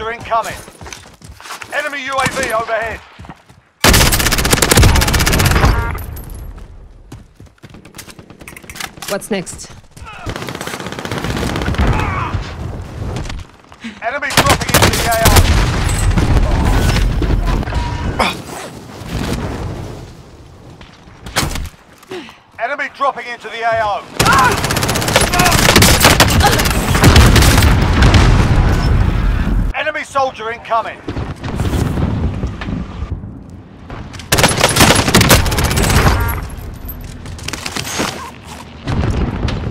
soldier incoming. Enemy UAV overhead. What's next? Enemy dropping into the AO. Enemy dropping into the AO. Soldier incoming.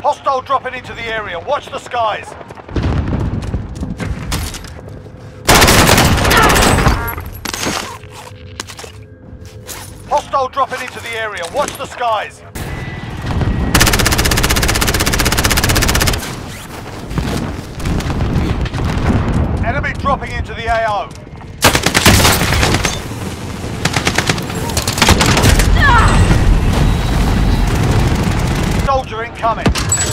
Hostile dropping into the area. Watch the skies. Hostile dropping into the area. Watch the skies. Enemy dropping into the AO. Soldier incoming.